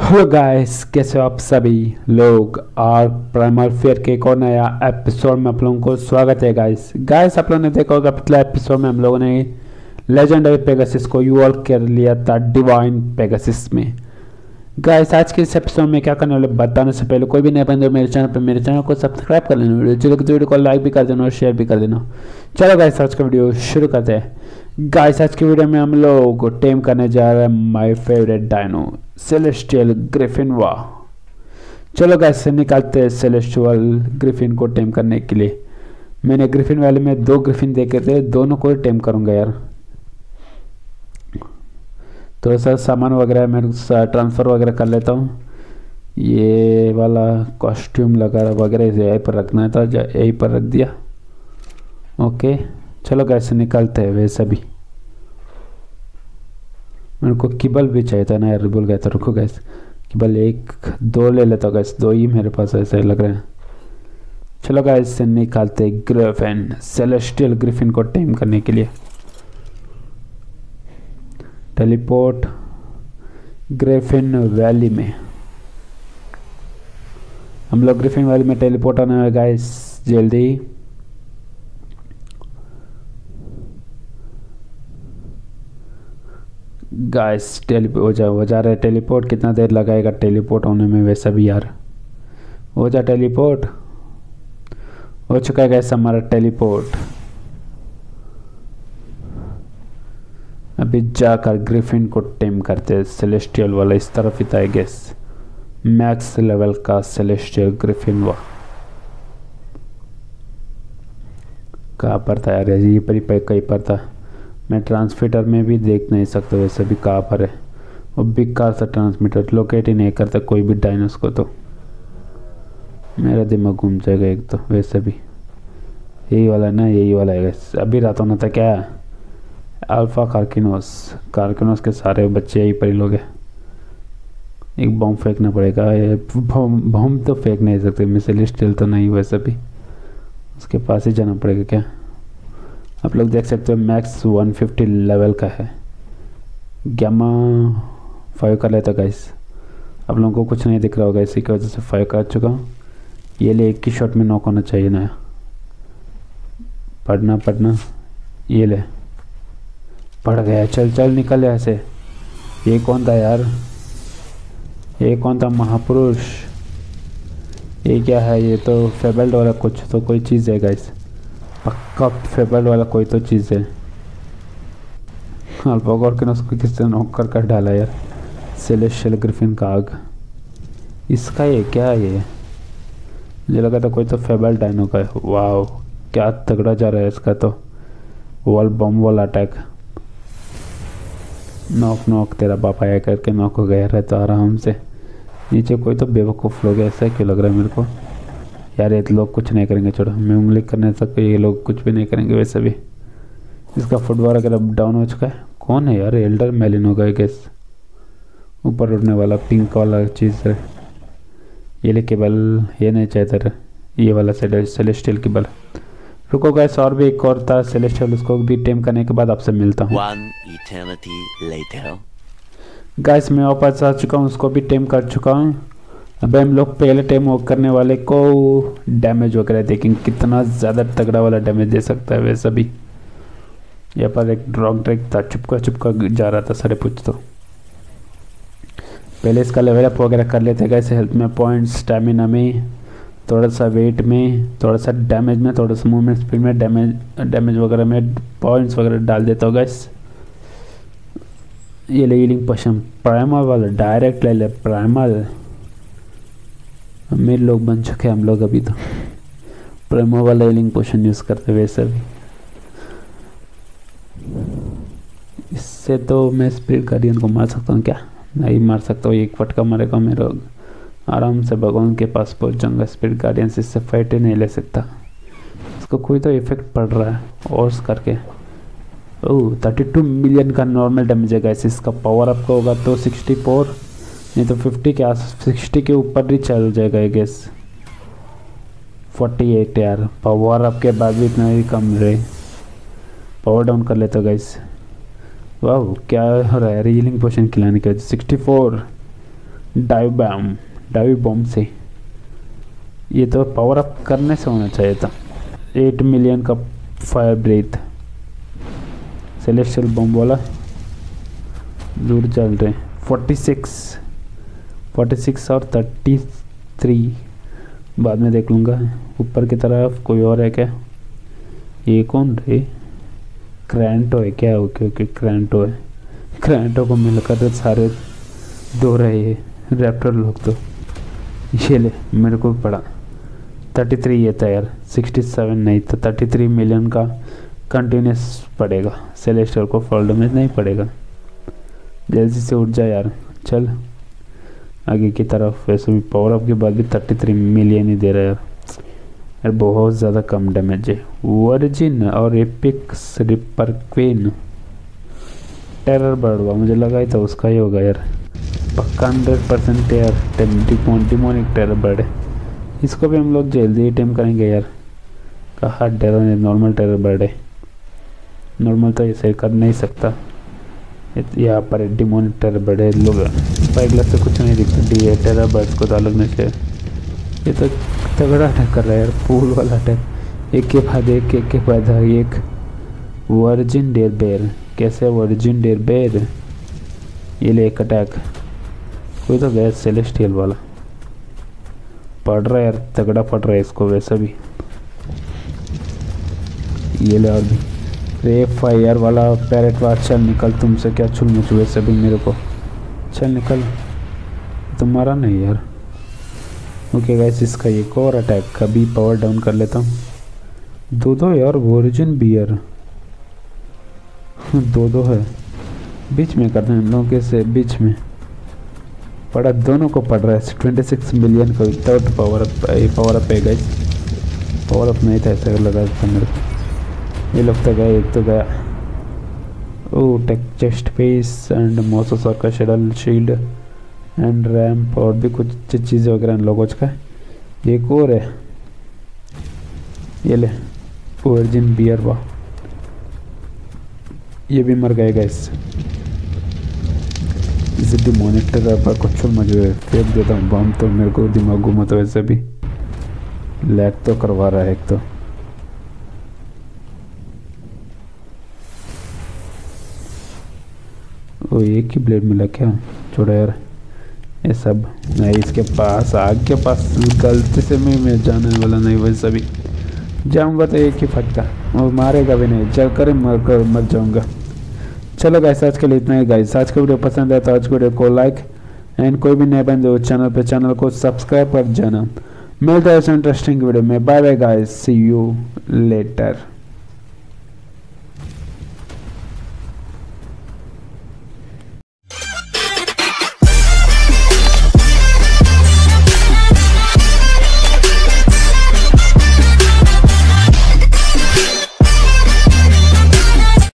Hello guys कैसे हो आप सभी लोग? और प्राइमर फेयर के एक और नया एपिसोड में आप लोगों को स्वागत है गाइस गाइस आप लोगों ने देखा होगा, पिछले एपिसोड में हम लोगों ने लेजेंडरी पेगासिस को यूअल कर लिया था डिवाइन पेगासिस में। गाइस आज के इस एपिसोड में क्या करने वाले बताने से पहले कोई भी नए बंदे मेरे चैनल पर मेरे चैनल को सब्सक्राइब कर लेना। वीडियो वीडियो को लाइक भी कर देना और शेयर भी कर देना। चलो गाइस आज का वीडियो शुरू करते हैं। गाइस आज की वीडियो में हम लोग टेम करने जा रहे हैं my favourite dino celestial griffin वा चलो गाइस निकालते हैं सेलेस्टियल ग्रिफिन को टेम करने के लिए। मैंने ग्रिफिन वाले में दो ग्रिफिन देखे थे, दोनों को टेम करूँगा यार। थोड़ा सा सामान वगैरह मैं ट्रांसफ़र वगैरह कर लेता हूँ। ये वाला कॉस्ट्यूम लगा वगैरह यहीं पर रखना था, यहीं पर रख दिया। ओके चलो कैसे निकलते हैं वैसे भी। मेरे को किबल भी चाहिए था ना यार बोल गया था, रुको गैस किबल एक, दो ले लेता गैस दो ही मेरे पास ऐसे लग रहे हैं। चलो गैस निकालते ग्रिफिन सेलेस्टियल ग्रिफिन को टेम करने के लिए। टेलीपोर्ट ग्रिफिन वैली में। हम लोग ग्रिफिन वैली में टेलीपोर्ट आने वाले गाइस जल्दी। गाइस टेली हो जा हो जा रहा है टेलीपोर्ट कितना देर लगाएगा? टेलीपोर्ट होने में वैसा भी यार। हो जा टेलीपोर्ट हो चुका है गैस हमारा टेलीपोर्ट अभी जाकर ग्रिफिन को टेम करते हैं। सेलेस्टियल वाला इस तरफ़ ही था गैस मैक्स लेवल का सेलेस्टियल ग्रिफिन वो कहाँ पर था यार? ये पर ही, कहीं पर था। मैं ट्रांसमीटर में भी देख नहीं सकता, वैसे भी कहाँ पर है। और बिकार सा ट्रांसमीटर लोकेट ही नहीं करता कोई भी डायनोस को तो। मेरा दिमाग घूम जाएगा एक तो वैसे भी। यही वाला है ना, यही वाला है अभी रात होना था क्या? अल्फ़ा कार्किनोस कार्किनोस के सारे बच्चे यही पर लोग हैं। एक बम फेंकना पड़ेगा। बम तो फेंक नहीं सकते मिसल स्टील तो नहीं, वैसे भी। उसके पास ही जाना पड़ेगा क्या? आप लोग देख सकते हो मैक्स 150 लेवल का है। गैमा फाइव कर लेता गाइस आप लोगों को कुछ नहीं दिख रहा होगा, इसी की वजह से फाइव कर चुका हूँ। ये ले एक ही शॉट में नॉक होना चाहिए ना। पढ़ना पढ़ना। ये ले। पढ़ गया, चल चल निकल ऐसे ये कौन था यार? ये कौन था? महापुरुष। ये क्या है? ये तो फेबल्ड वाला कुछ तो कोई चीज़ है गाइस पक्का फेबल वाला कोई तो चीज़ है। अल्पागोर के उसको किसने नॉक कर कर डाला यार? सेलेशियल ग्रिफिन का आग। इसका ये क्या है ये? मुझे लगा था कोई तो फेबल डायनो का है। वाह क्या तगड़ा जा रहा है इसका तो। Wall bomb wall attack knock knock तेरा बाप आया करके नॉक हो गया, रहता आराम से। नीचे कोई तो बेवकूफ़ लोग ऐसा क्यों लग रहा है मेरे को? यार ये लोग कुछ नहीं करेंगे छोड़ो। मैं उंगली करने तक ये लोग कुछ भी नहीं करेंगे वैसे भी। इसका फुटबॉल अगर अब डाउन हो चुका है कौन है यार? एल्डर मेलिन होगा गैस ऊपर उड़ने वाला पिंक वाला चीज़ है। ये ले केबल ये नहीं चाहता ये वाला सेलेस्टियल केबल। रुको गैस और भी एक और था सेलेस्टियल उसको भी टेम करने के बाद आपसे मिलता हूँ। गैस मैं वापस आ चुका हूँ उसको भी टेम कर चुका हूँ। अब हम लोग पहले टाइम वॉक करने वाले को डैमेज वगैरह देखेंगे। कितना ज़्यादा तगड़ा वाला डैमेज दे सकता है वैसा भी। यहाँ पर एक ड्रॉग ड्रैग था चुपका चुपका जा रहा था सारे कुछ तो। पहले इसका लेवल अप वगैरह कर लेते गए हेल्थ में पॉइंट्स स्टेमिना में, थोड़ा सा वेट में, थोड़ा सा डैमेज में, थोड़ा सा मूवमेंट स्पीड में डैमेज डैमेज वगैरह में पॉइंट्स वगैरह डाल देता होगा इस ये ले हीलिंग पोशन प्राइमल वाला डायरेक्ट ले ले प्राइमल अमीर लोग बन चुके हम लोग अभी तो। प्रेमो वाला हीलिंग पोशन यूज़ करते वैसे भी इससे तो मैं स्पिरिट गार्डियन को मार सकता हूँ क्या? नहीं मार सकता हूँ, एक फटका मारेगा मेरा आराम से भगवान के पास पहुँच जाऊँगा स्पिरिट गार्डियन से इससे फाइट ही नहीं ले सकता। इसको कोई तो इफ़ेक्ट पड़ रहा है, और करके। ओह थर्टी टू मिलियन का नॉर्मल डैमेज है गैस इसका पावर आपका होगा तो सिक्सटी फोर नहीं तो फिफ्टी के आस सिक्सटी के ऊपर ही चल जाएगा ये गैस फोर्टी एट यार पावर आपके बाद भी इतना ही कम रहे। पावर डाउन कर लेते गैस वाह क्या हो रहा है? रीलिंग पोशन खिलाने के sixty four dive bomb dive bomb से। ये तो पावर अप करने से होना चाहिए था। एट मिलियन का फायर ब्रेथ सेलेक्शल बम वाला। दूर चल रहे फोर्टी सिक्स फोर्टी सिक्स और थर्टी थ्री बाद में देख लूँगा। ऊपर की तरफ़ कोई और है क्या? ये कौन रे? क्रैंटो है क्या? ओके ओके क्रैंटो है। क्रैंटो को मिलकर सारे दो रहे हैं। रैप्टर लोग तो। ये ले, मेरे को पड़ा थर्टी थ्री ये था यार सिक्सटी सेवन नहीं था थर्टी थ्री मिलियन का कंटिन्यूस पड़ेगा। सेलेस्टर को फोल्ड में नहीं पड़ेगा। जल्दी से उठ जा यार। चल। आगे की तरफ़, वैसे भी पावर अप के बाद भी थर्टी थ्री मिलियन ही दे रहा है। यार, बहुत ज़्यादा कम डैमेज है। वर्जिन और एपिक रिपर क्वीन टेरर बढ़ हुआ, मुझे लगा ही था उसका ही होगा यार। पक्का हंड्रेड परसेंट यार डिमोनिक टेरर बर्ड है। इसको भी हम लोग जल्दी ही टेम करेंगे यार। कहा टेरर नॉर्मल टेरर बर्ड है। नॉर्मल तो ऐसे कर नहीं सकता। यहाँ पर बर्ड है। लोग स्पाई ग्लास से कुछ नहीं दिखता। डी है टेरर बर्ड्स को अलग नहीं से। ये तो तगड़ा अटैक कर रहा है यार पूल वाला अटैक एक के बाद एक एक के बाद एक वर्जिन डेर बेर कैसे वर्जिन डेर बेर ये ले एक अटैक कोई तो गया सेलेस्टियल वाला। पढ़ रहा है यार, तगड़ा पढ़ रहा है इसको वैसा भी। ये ले और भी। रे फायर वाला पैरेट वाला चल निकल तुमसे, क्या छुल मुझ वैसे भी मेरे को? चल निकल। तुम्हारा नहीं यार। ओके गैस इसका एक और अटैक कभी पावर डाउन कर लेता हूँ। दो दो यार ओरिजिन बियर दो दो है। बीच में करते हैं लोगों के से, बीच में। पड़ा दोनों को पड़ रहा है। ट्वेंटी सिक्स मिलियन का without power up power up है गैस पावर अप नहीं था ऐसा लगा था मेरे को। ये लोग तो गए, एक तो गया। ओ टेक चेस्ट पेस एंड मोसोसर का शेडल शील्ड एंड रैम्प और भी कुछ चीज़ें वगैरह इन लोगों का। एक और है। ये ले वर्जिन बियर वाह। ये भी मर गए गैस इसे डिमोनिटर पर कुछ मुझे फेंक देता हूँ बम तो मेरे को दिमाग घूमा तो वैसे भी। लैग तो करवा रहा है एक तो। वो एक ही ब्लेड मिला क्या छोड़ा यार, ये सब। नहीं, इसके पास, आग के पास गलती से मैं मैं जाने वाला नहीं वैसा भी जाऊँगा तो एक ही फटका। वो मारेगा भी नहीं। चल कर मर कर, मर जाऊँगा। चलो गाइस आज के लिए इतना ही गाइस आज का वीडियो पसंद है तो आज के वीडियो को लाइक एंड कोई भी नए बंदे उस चैनल पे चैनल को सब्सक्राइब कर जाना। मिलता है इंटरेस्टिंग वीडियो में। Bye bye guys see you later